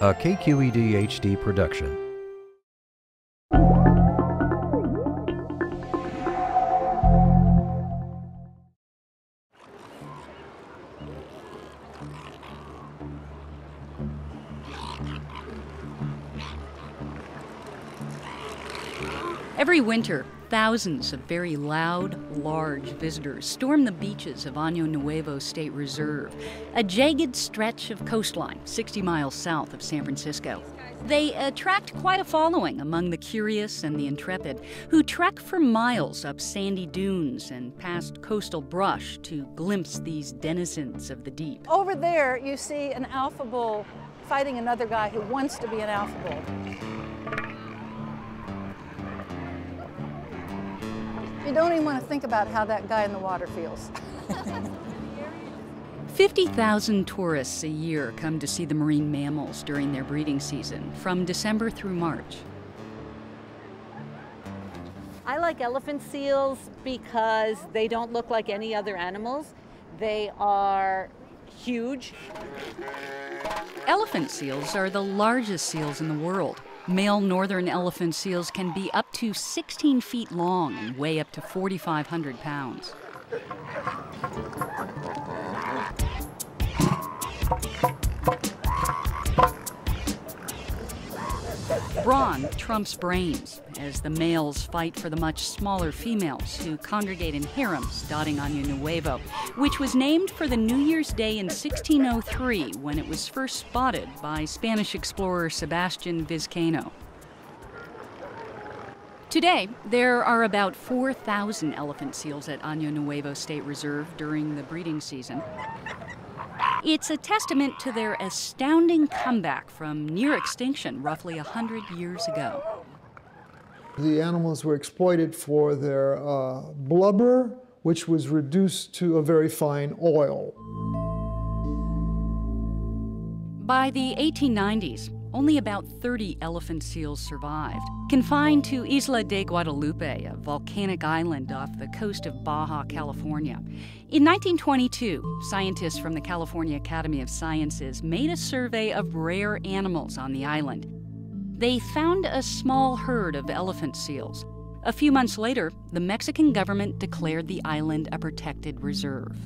a KQED HD production. Every winter, thousands of very loud, large visitors storm the beaches of Año Nuevo State Reserve, a jagged stretch of coastline 60 miles south of San Francisco. They attract quite a following among the curious and the intrepid, who trek for miles up sandy dunes and past coastal brush to glimpse these denizens of the deep. Over there, you see an alpha bull fighting another guy who wants to be an alpha bull. You don't even want to think about how that guy in the water feels. 50,000 tourists a year come to see the marine mammals during their breeding season, from December through March. I like elephant seals because they don't look like any other animals. They are huge. Elephant seals are the largest seals in the world. Male northern elephant seals can be up to 16 feet long and weigh up to 4,500 pounds. Brawn trumps brains as the males fight for the much smaller females who congregate in harems dotting Año Nuevo, which was named for the New Year's Day in 1603 when it was first spotted by Spanish explorer Sebastian Vizcaino. Today, there are about 4,000 elephant seals at Año Nuevo State Reserve during the breeding season. It's a testament to their astounding comeback from near extinction roughly 100 years ago. The animals were exploited for their uh, blubber, which was reduced to a very fine oil. By the 1890s, only about 30 elephant seals survived, confined to Isla de Guadalupe, a volcanic island off the coast of Baja California. In 1922, scientists from the California Academy of Sciences made a survey of rare animals on the island. They found a small herd of elephant seals. A few months later, the Mexican government declared the island a protected reserve.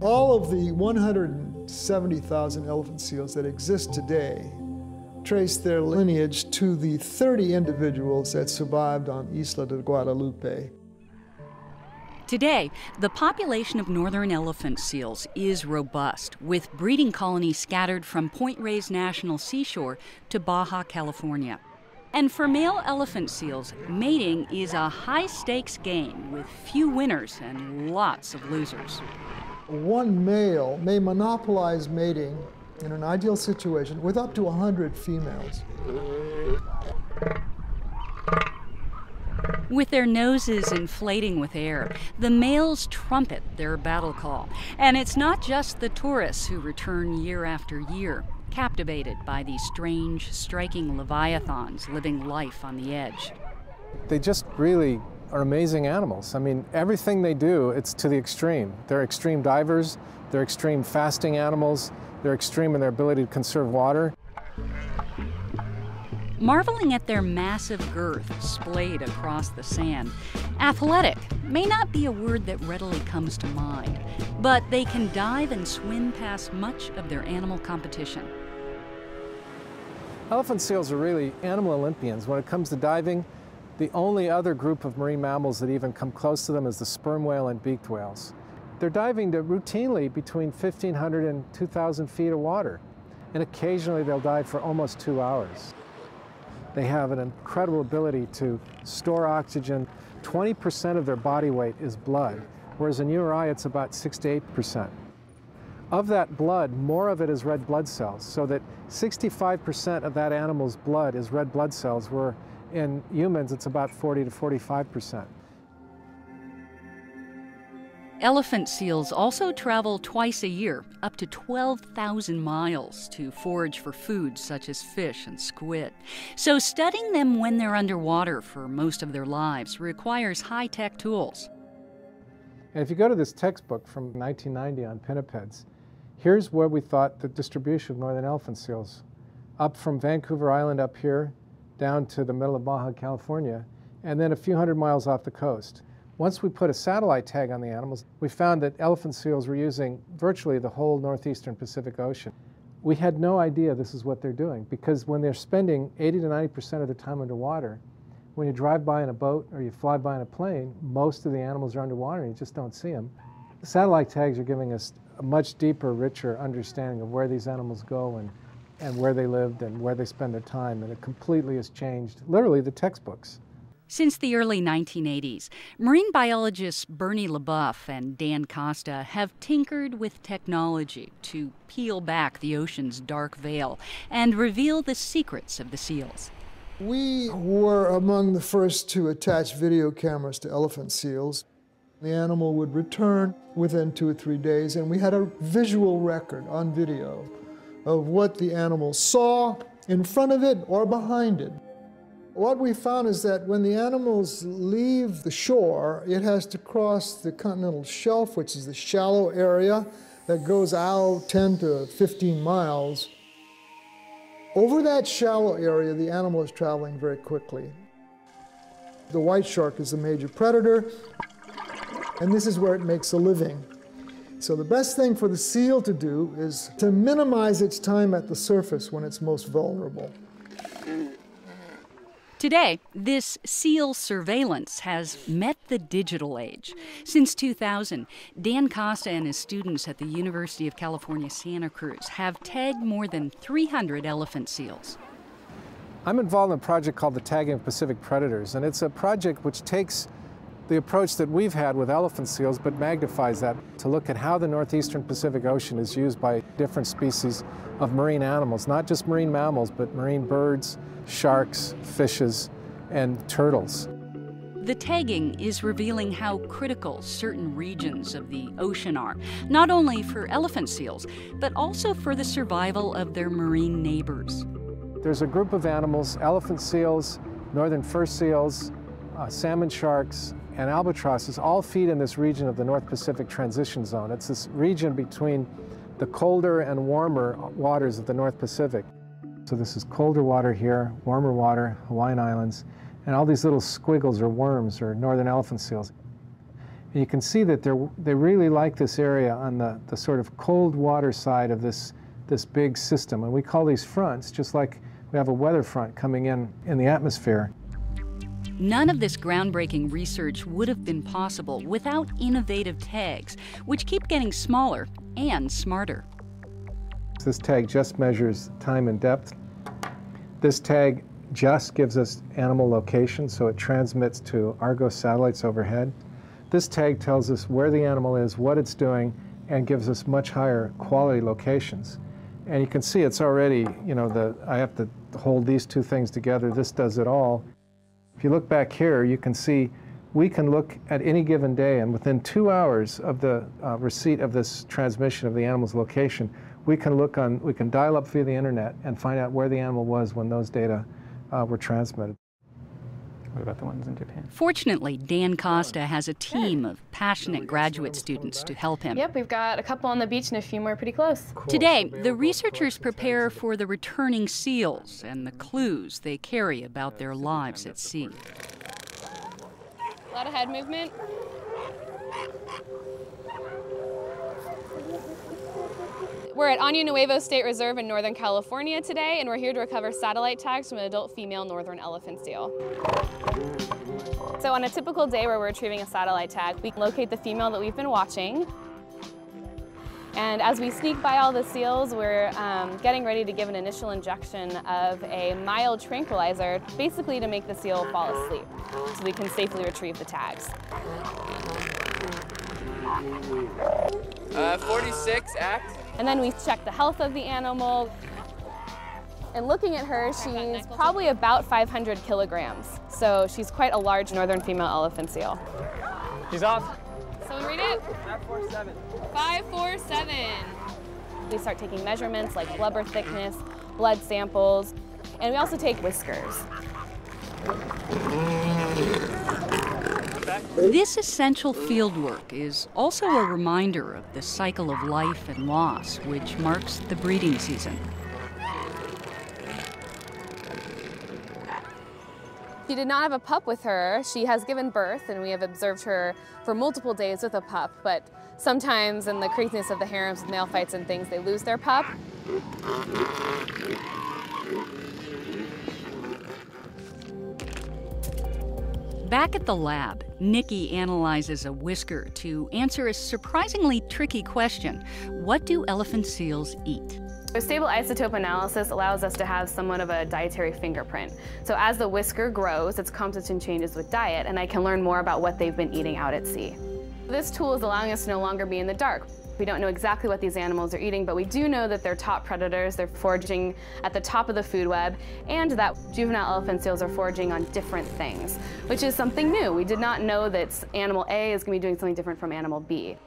All of the 170,000 elephant seals that exist today trace their lineage to the 30 individuals that survived on Isla de Guadalupe. Today, the population of northern elephant seals is robust, with breeding colonies scattered from Point Reyes National Seashore to Baja California. And for male elephant seals, mating is a high stakes game with few winners and lots of losers. One male may monopolize mating in an ideal situation with up to 100 females. With their noses inflating with air, the males trumpet their battle call. And it's not just the tourists who return year after year, captivated by these strange, striking leviathans living life on the edge. They just really are amazing animals. I mean, everything they do, it's to the extreme. They're extreme divers, they're extreme fasting animals, they're extreme in their ability to conserve water. Marveling at their massive girth splayed across the sand, athletic may not be a word that readily comes to mind, but they can dive and swim past much of their animal competition. Elephant seals are really animal Olympians. When it comes to diving, the only other group of marine mammals that even come close to them is the sperm whale and beaked whales. They're diving to routinely between 1,500 and 2,000 feet of water, and occasionally they'll dive for almost two hours. They have an incredible ability to store oxygen. 20% of their body weight is blood, whereas in you or I, it's about 6 to 8%. Of that blood, more of it is red blood cells, so that 65% of that animal's blood is red blood cells, where in humans, it's about 40 to 45%. Elephant seals also travel twice a year, up to 12,000 miles, to forage for food such as fish and squid. So, studying them when they're underwater for most of their lives requires high tech tools. And if you go to this textbook from 1990 on pinnipeds, here's where we thought the distribution of northern elephant seals up from Vancouver Island up here down to the middle of Baja California, and then a few hundred miles off the coast. Once we put a satellite tag on the animals, we found that elephant seals were using virtually the whole northeastern Pacific Ocean. We had no idea this is what they're doing because when they're spending 80 to 90% of their time underwater, when you drive by in a boat or you fly by in a plane, most of the animals are underwater and you just don't see them. The satellite tags are giving us a much deeper, richer understanding of where these animals go and, and where they lived and where they spend their time, and it completely has changed, literally, the textbooks. Since the early 1980s, marine biologists Burney Le Boeuf and Dan Costa have tinkered with technology to peel back the ocean's dark veil and reveal the secrets of the seals. We were among the first to attach video cameras to elephant seals. The animal would return within two or three days, and we had a visual record on video of what the animal saw in front of it or behind it. What we found is that when the animals leave the shore, it has to cross the continental shelf, which is the shallow area that goes out 10 to 15 miles. Over that shallow area, the animal is traveling very quickly. The white shark is a major predator, and this is where it makes a living. So the best thing for the seal to do is to minimize its time at the surface when it's most vulnerable. Today, this SEAL surveillance has met the digital age. Since 2000, Dan Costa and his students at the University of California, Santa Cruz have tagged more than 300 elephant seals. I'm involved in a project called the Tagging of Pacific Predators, and it's a project which takes the approach that we've had with elephant seals, but magnifies that to look at how the northeastern Pacific Ocean is used by different species of marine animals, not just marine mammals, but marine birds, sharks, fishes, and turtles. The tagging is revealing how critical certain regions of the ocean are, not only for elephant seals, but also for the survival of their marine neighbors. There's a group of animals, elephant seals, northern fur seals, uh, salmon sharks, and albatrosses all feed in this region of the North Pacific Transition Zone. It's this region between the colder and warmer waters of the North Pacific. So this is colder water here, warmer water, Hawaiian Islands, and all these little squiggles or worms or northern elephant seals. And you can see that they really like this area on the, the sort of cold water side of this, this big system. And we call these fronts, just like we have a weather front coming in in the atmosphere. None of this groundbreaking research would have been possible without innovative tags, which keep getting smaller and smarter. This tag just measures time and depth. This tag just gives us animal location, so it transmits to Argos satellites overhead. This tag tells us where the animal is, what it's doing, and gives us much higher quality locations. And you can see it's already, you know, the, I have to hold these two things together. This does it all. If you look back here, you can see we can look at any given day, and within two hours of the uh, receipt of this transmission of the animal's location, we can look on, we can dial up via the internet and find out where the animal was when those data uh, were transmitted. What about the ones in Japan? Fortunately, Dan Costa has a team of passionate graduate students to help him. Yep, we've got a couple on the beach and a few more pretty close. Today, the researchers prepare for the returning seals and the clues they carry about their lives at sea. A lot of head movement. We're at Año Nuevo State Reserve in Northern California today, and we're here to recover satellite tags from an adult female northern elephant seal. So on a typical day where we're retrieving a satellite tag, we locate the female that we've been watching. And as we sneak by all the seals, we're um, getting ready to give an initial injection of a mild tranquilizer, basically to make the seal fall asleep, so we can safely retrieve the tags. Uh, 46, act. And then we check the health of the animal. And looking at her, she's probably about 500 kilograms. So she's quite a large northern female elephant seal. She's off. Someone read it? 547. 547. We start taking measurements like blubber thickness, blood samples, and we also take whiskers. This essential fieldwork is also a reminder of the cycle of life and loss, which marks the breeding season. She did not have a pup with her. She has given birth, and we have observed her for multiple days with a pup, but sometimes in the craziness of the harems with male fights and things, they lose their pup. Back at the lab, Nikki analyzes a whisker to answer a surprisingly tricky question What do elephant seals eat? A stable isotope analysis allows us to have somewhat of a dietary fingerprint. So as the whisker grows, its composition changes with diet, and I can learn more about what they've been eating out at sea. This tool is allowing us to no longer be in the dark. We don't know exactly what these animals are eating, but we do know that they're top predators. They're foraging at the top of the food web, and that juvenile elephant seals are foraging on different things, which is something new. We did not know that animal A is going to be doing something different from animal B.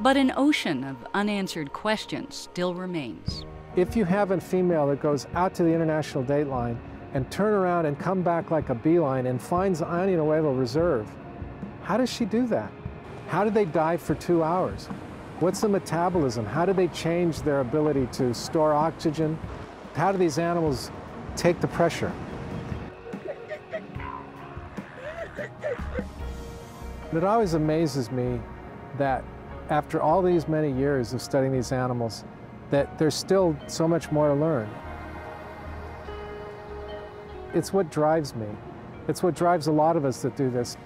But an ocean of unanswered questions still remains. If you have a female that goes out to the international date line and turn around and come back like a beeline and finds the Año Nuevo Reserve, how does she do that? How do they dive for two hours? What's the metabolism? How do they change their ability to store oxygen? How do these animals take the pressure? It always amazes me that after all these many years of studying these animals, that there's still so much more to learn. It's what drives me. It's what drives a lot of us that do this.